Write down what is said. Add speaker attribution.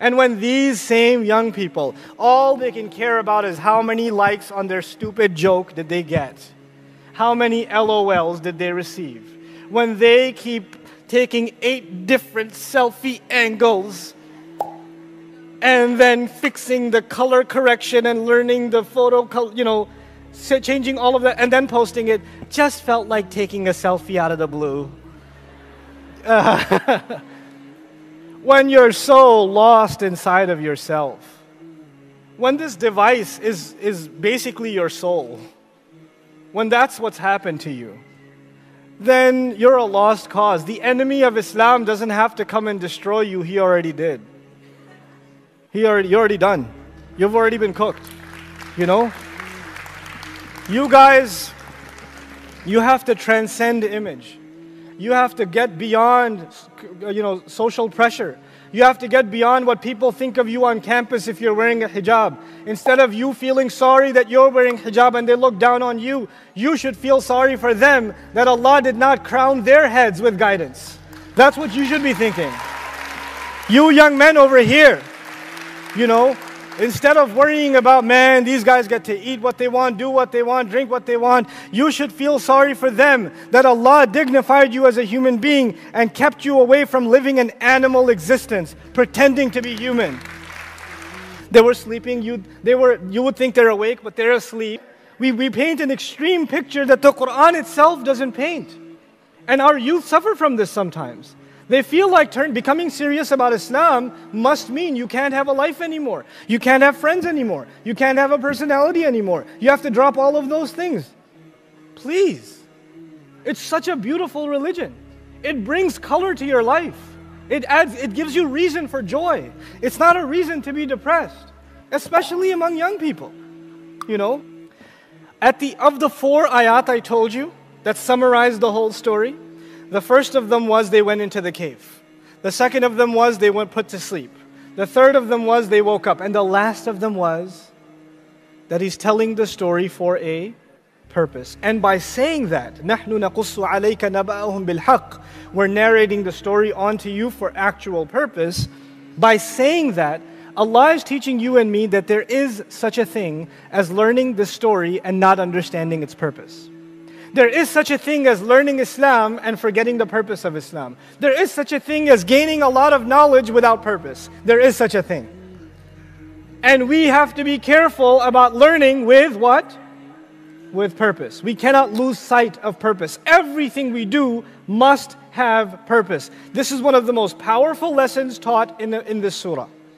Speaker 1: And when these same young people, all they can care about is how many likes on their stupid joke did they get? How many LOLs did they receive? When they keep taking eight different selfie angles and then fixing the color correction and learning the photo, you know, changing all of that and then posting it, just felt like taking a selfie out of the blue. Uh, when you're so lost inside of yourself, when this device is, is basically your soul, when that's what's happened to you, then you're a lost cause. The enemy of Islam doesn't have to come and destroy you, he already did. He already, you're already done. You've already been cooked. You know? You guys, you have to transcend image. You have to get beyond, you know, social pressure. You have to get beyond what people think of you on campus if you're wearing a hijab. Instead of you feeling sorry that you're wearing hijab and they look down on you, you should feel sorry for them that Allah did not crown their heads with guidance. That's what you should be thinking. You young men over here, you know, Instead of worrying about, man, these guys get to eat what they want, do what they want, drink what they want, you should feel sorry for them that Allah dignified you as a human being and kept you away from living an animal existence, pretending to be human. They were sleeping, you, they were, you would think they're awake, but they're asleep. We, we paint an extreme picture that the Quran itself doesn't paint. And our youth suffer from this sometimes. They feel like turn, becoming serious about Islam must mean you can't have a life anymore. You can't have friends anymore. You can't have a personality anymore. You have to drop all of those things. Please. It's such a beautiful religion. It brings color to your life. It adds it gives you reason for joy. It's not a reason to be depressed, especially among young people. You know, at the of the four ayat I told you that summarize the whole story, the first of them was they went into the cave. The second of them was they went put to sleep. The third of them was they woke up. And the last of them was that he's telling the story for a purpose. And by saying that, نَحْنُ نَقُصُّ عَلَيْكَ نَبَأَهُمْ بِالْحَقِّ We're narrating the story onto you for actual purpose. By saying that, Allah is teaching you and me that there is such a thing as learning the story and not understanding its purpose. There is such a thing as learning Islam and forgetting the purpose of Islam. There is such a thing as gaining a lot of knowledge without purpose. There is such a thing. And we have to be careful about learning with what? With purpose. We cannot lose sight of purpose. Everything we do must have purpose. This is one of the most powerful lessons taught in, the, in this surah.